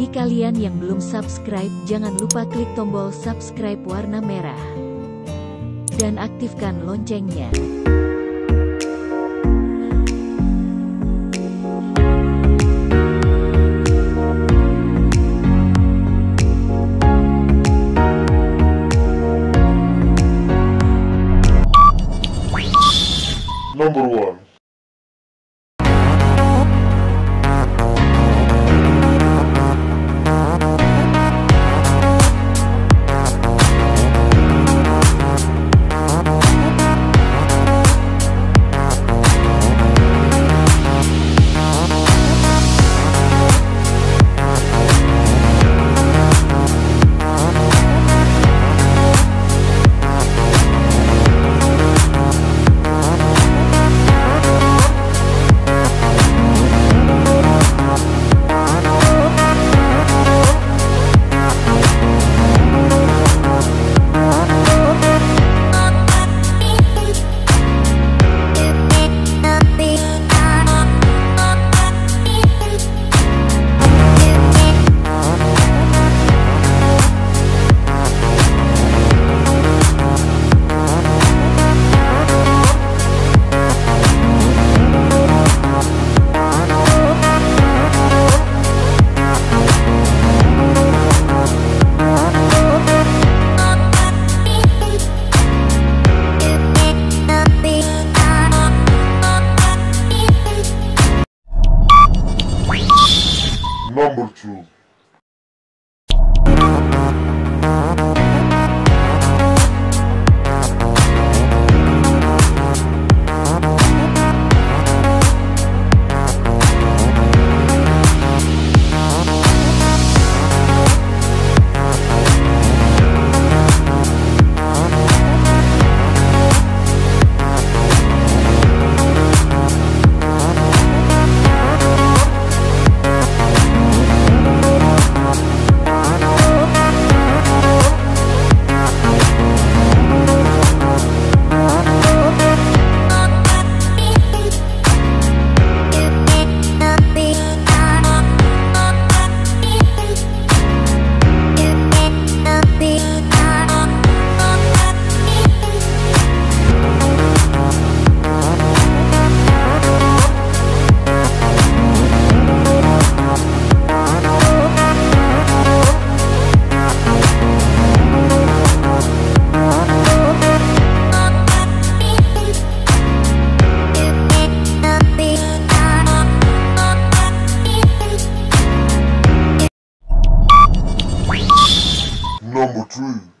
Bagi kalian yang belum subscribe, jangan lupa klik tombol subscribe warna merah. Dan aktifkan loncengnya. Number Number two. number three.